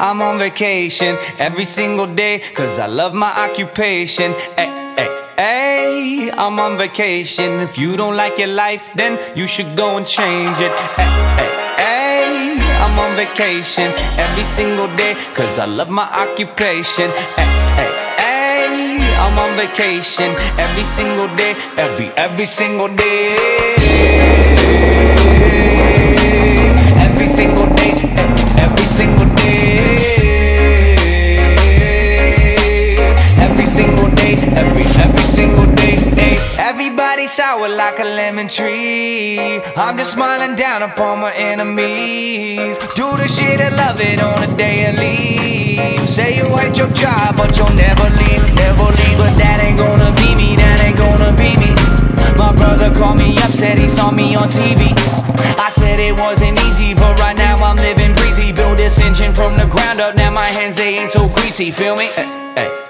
I'm on vacation every single day, cause I love my occupation. Ay, ay, ay, I'm on vacation. If you don't like your life, then you should go and change it. Ay, I'm on vacation every single day, cause I love my occupation. Ay, I'm on vacation every single day, every, every single day. Sour like a lemon tree. I'm just smiling down upon my enemies. Do the shit and love it on a daily. Say you hate your job, but you'll never leave, never leave. But that ain't gonna be me, that ain't gonna be me. My brother called me up, said he saw me on TV. I said it wasn't easy, but right now I'm living breezy. Build this engine from the ground up, now my hands they ain't so greasy. Feel me? Hey, hey,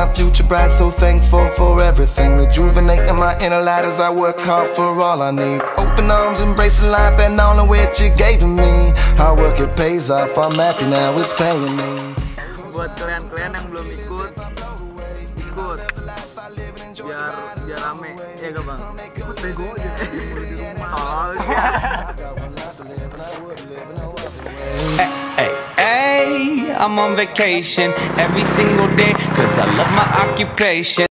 Ay. Illuminate my future bright, so thankful for everything. Rejuvenating my inner light as I work hard for all I need. Open arms, embracing life and all of which you gave to me. Hard work, it pays off. I'm happy now, it's paying me. buat kalian-kalian yang belum ikut ikut biar biar rame ya gak bang ikut bego aja di rumah soalnya Hey, hey, hey, I'm on vacation every single day, cause I love my occupation.